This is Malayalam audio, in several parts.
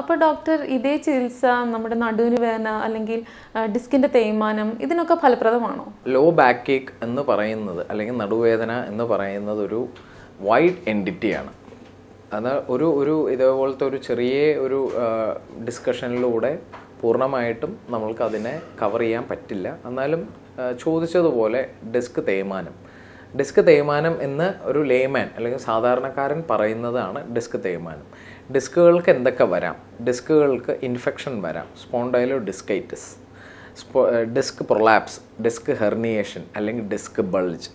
അപ്പോൾ ഡോക്ടർ ഇതേ ചികിത്സ നമ്മുടെ നടുവിന് വേദന അല്ലെങ്കിൽ ഡിസ്കിന്റെ തേയ്മാനം ഇതിനൊക്കെ ഫലപ്രദമാണോ? ലോ ബാക്ക് കേക്ക് എന്ന് പറയുന്നത് അല്ലെങ്കിൽ നടുവേദന എന്ന് പറയുന്നത് ഒരു വൈഡ് എന്റിറ്റിയാണ് അത് ഒരു ഒരു ഇതേപോലത്തെ ഒരു ചെറിയ ഒരു ഡിസ്കഷനിലൂടെ പൂർണമായിട്ടും നമ്മൾക്ക് അതിനെ കവർ ചെയ്യാൻ പറ്റില്ല. എന്നാലും ചോദിച്ചതുപോലെ ഡെസ്ക് തേയ്മാനം. ഡിസ്ക് തേയ്മാനം എന്ന് ഒരു ലേമാൻ അല്ലെങ്കിൽ സാധാരണക്കാരൻ പറയുന്നതാണ് ഡിസ്ക് തേയ്മാനം. ഡിസ്കുകൾക്ക് എന്തൊക്കെ വരാം? ഡിസ്കുകൾക്ക് ഇൻഫെക്ഷൻ വരാം. Spondylodiscitis disc prolapse disc herniation അല്ലെങ്കിൽ ഡിസ്ക് ബൾജ്.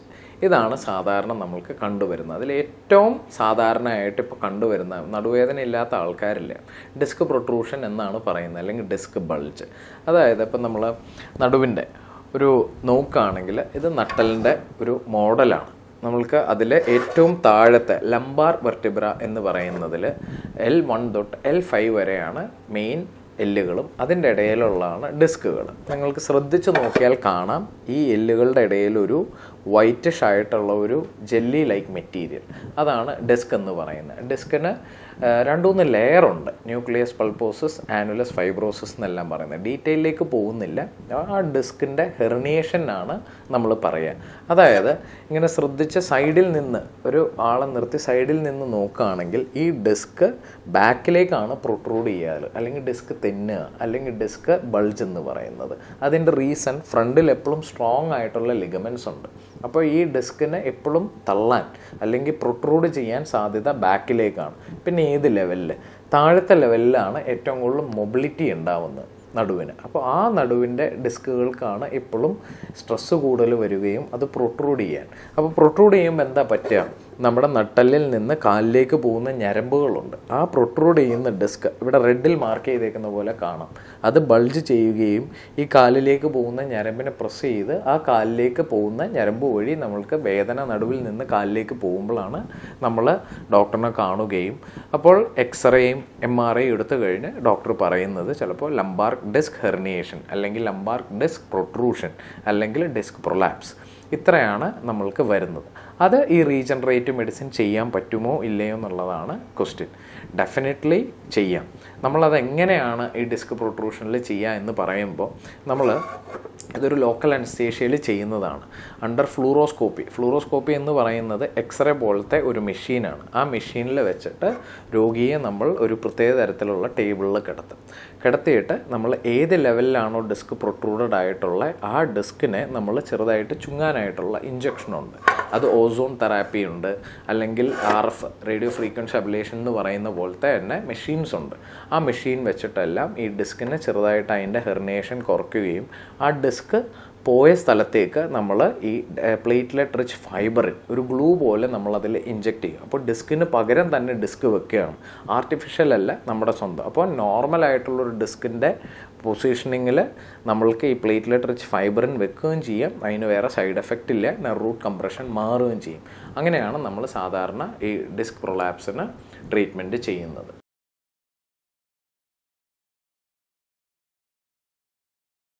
ഇതാണ് സാധാരണ നമ്മൾക്ക് കണ്ടുവരുന്നത്. അതിൽ ഏറ്റവും സാധാരണയായിട്ട് ഇപ്പോൾ കണ്ടുവരുന്ന നടുവേദന ഇല്ലാത്ത ആൾക്കാരില്ല ഡിസ്ക് പ്രൊട്രൂഷൻ എന്നാണ് പറയുന്നത് അല്ലെങ്കിൽ ഡിസ്ക് ബൾജ്. അതായത് ഇപ്പം നമ്മൾ നടുവിന്റെ ഒരു നോക്കുകയാണെങ്കിൽ ഇത് നട്ടലിന്റെ ഒരു മോഡലാണ്. നമ്മൾക്ക് അതിൽ ഏറ്റവും താഴത്തെ ലംബാർ വെർട്ടിബ്ര എന്ന് പറയുന്നതിൽ എൽ വൺ തൊട്ട് എൽ ഫൈവ് വരെയാണ് മെയിൻ എല്ലുകളും അതിന്റെ ഇടയിലുള്ളതാണ് ഡിസ്കുകൾ നിങ്ങൾക്ക് ശ്രദ്ധിച്ച് നോക്കിയാൽ കാണാം. ഈ എല്ലുകളുടെ ഇടയിൽ ഒരു വൈറ്റിഷ് ആയിട്ടുള്ള ഒരു ജെല്ലി ലൈക്ക് മെറ്റീരിയൽ അതാണ് ഡെസ്ക് എന്ന് പറയുന്നത്. ഡെസ്കിന് രണ്ടുമൂന്ന് ലെയർ ഉണ്ട്. ന്യൂക്ലിയസ് പൾപ്പോസസ് ആനുലസ് ഫൈബ്രോസസ് എന്നെല്ലാം പറയുന്നത്. ഡീറ്റെയിലേക്ക് പോകുന്നില്ല. ആ ഡിസ്കിന്റെ ഹെർണിയേഷൻ ആണ് നമ്മൾ പറയുക. അതായത് ഇങ്ങനെ ശ്രദ്ധിച്ച് സൈഡിൽ നിന്ന് ഒരു ആളെ നിർത്തി സൈഡിൽ നിന്ന് നോക്കുകയാണെങ്കിൽ ഈ ഡിസ്ക് ബാക്കിലേക്കാണ് പ്രൊട്രൂഡ് ചെയ്യാറ് അല്ലെങ്കിൽ ഡിസ്ക് തെന്നുക. അല്ലെങ്കിൽ ഡിസ്ക് ബൾജ് എന്ന് പറയുന്നത്. അതിന്റെ റീസൺ ഫ്രണ്ടിൽ എപ്പോഴും സ്ട്രോങ് ആയിട്ടുള്ള ലിഗമെൻസ് ഉണ്ട്. അപ്പോൾ ഈ ഡിസ്കിനെ എപ്പോഴും തള്ളാൻ അല്ലെങ്കിൽ പ്രൊട്രൂഡ് ചെയ്യാൻ സാധ്യത ബാക്കിലേക്കാണ്. പിന്നെ ഏത് ലെവലിൽ? താഴത്തെ ലെവലിലാണ് ഏറ്റവും കൂടുതൽ മൊബിലിറ്റി ഉണ്ടാവുന്നത് നടുവിന്. അപ്പോൾ ആ നടുവിന്റെ ഡിസ്കുകൾക്കാണ് എപ്പോഴും സ്ട്രെസ്സ് കൂടുതൽ വരികയും അത് പ്രൊട്രൂഡ് ചെയ്യാൻ. അപ്പോൾ പ്രൊട്രൂഡ് ചെയ്യുമ്പോൾ എന്താ പറ്റുക? നമ്മുടെ നട്ടലിൽ നിന്ന് കാലിലേക്ക് പോകുന്ന ഞരമ്പുകളുണ്ട്. ആ പ്രൊട്രൂഡ് ചെയ്യുന്ന ഡിസ്ക് ഇവിടെ റെഡിൽ മാർക്ക് ചെയ്തേക്കുന്ന പോലെ കാണാം. അത് ബൾജ് ചെയ്യുകയും ഈ കാലിലേക്ക് പോകുന്ന ഞരമ്പിനെ പ്രസ് ചെയ്ത് ആ കാലിലേക്ക് പോകുന്ന ഞരമ്പ് വഴി നമ്മൾക്ക് വേദന നടുവിൽ നിന്ന് കാലിലേക്ക് പോകുമ്പോഴാണ് നമ്മൾ ഡോക്ടറിനെ കാണുകയും അപ്പോൾ എക്സ്റേയും എം ആർ ഐ എടുത്തു കഴിഞ്ഞ് ഡോക്ടർ പറയുന്നത് ചിലപ്പോൾ ലംബാർക്ക് ഡിസ്ക് ഹെർണിയേഷൻ അല്ലെങ്കിൽ ലംബാർക്ക് ഡിസ്ക് പ്രൊട്രൂഷൻ അല്ലെങ്കിൽ ഡിസ്ക് പ്രൊലാപ്സ്. ഇത്രയാണ് നമ്മൾക്ക് വരുന്നത്. അത് ഈ റീജനറേറ്റ് മെഡിസിൻ ചെയ്യാൻ പറ്റുമോ ഇല്ലയോ എന്നുള്ളതാണ് ക്വസ്റ്റ്യൻ. ഡെഫിനറ്റ്ലി ചെയ്യാം. നമ്മളത് എങ്ങനെയാണ് ഈ ഡിസ്ക് പ്രൊട്രൂഷനിൽ ചെയ്യുക എന്ന് പറയുമ്പോൾ നമ്മൾ ഇതൊരു ലോക്കൽ അനസ്തേഷ്യയിൽ ചെയ്യുന്നതാണ്. അണ്ടർ ഫ്ലൂറോസ്കോപ്പി ഫ്ലൂറോസ്കോപ്പി എന്ന് പറയുന്നത് എക്സ്റേ പോലത്തെ ഒരു മെഷീനാണ്. ആ മെഷീനിൽ വെച്ചിട്ട് രോഗിയെ നമ്മൾ ഒരു പ്രത്യേക തരത്തിലുള്ള ടേബിളിൽ കിടത്തും. കിടത്തിയിട്ട് നമ്മൾ ഏത് ലെവലിലാണോ ഡിസ്ക് പ്രൊട്രൂഡഡ് ആയിട്ടുള്ള ആ ഡിസ്കിനെ നമ്മൾ ചെറുതായിട്ട് ചുങ്ങാനായിട്ടുള്ള ഇഞ്ചക്ഷനുണ്ട് അത് ഓസോൺ തെറാപ്പി ഉണ്ട്. അല്ലെങ്കിൽ R F radio frequency ablation എന്ന് പറയുന്ന പോലത്തെ തന്നെ മെഷീൻസ് ഉണ്ട്. ആ മെഷീൻ വെച്ചിട്ടെല്ലാം ഈ ഡിസ്കിനെ ചെറുതായിട്ട് അതിന്റെ ഹെർണിയേഷൻ കുറയ്ക്കുകയും ആ ഡിസ്ക് പോയ സ്ഥലത്തേക്ക് നമ്മൾ ഈ പ്ലേറ്റ്ലെറ്റ് റിച്ച് ഫൈബറിൻ ഒരു ഗ്ലൂ പോലെ നമ്മൾ അതിൽ ഇഞ്ചെക്ട് ചെയ്യും അപ്പോൾ ഡിസ്കിന് പകരം തന്നെ ഡിസ്ക് വെക്കുകയാണ്. ആർട്ടിഫിഷ്യൽ അല്ല നമ്മുടെ സ്വന്തം. അപ്പോൾ ഒരു ഡിസ്കിന്റെ പൊസിഷനിങ്ങിൽ നമ്മൾക്ക് ഈ പ്ലേറ്റ്ലെറ്റ് റിച്ച് ഫൈബറിൻ വെക്കുകയും ചെയ്യാം. അതിന് വേറെ സൈഡ് എഫക്റ്റ് ഇല്ല. റൂട്ട് കംപ്രഷൻ മാറുകയും ചെയ്യും. അങ്ങനെയാണ് നമ്മൾ സാധാരണ ഈ ഡിസ്ക് പ്രൊലാപ്സിന് ട്രീറ്റ്മെന്റ് ചെയ്യുന്നത്.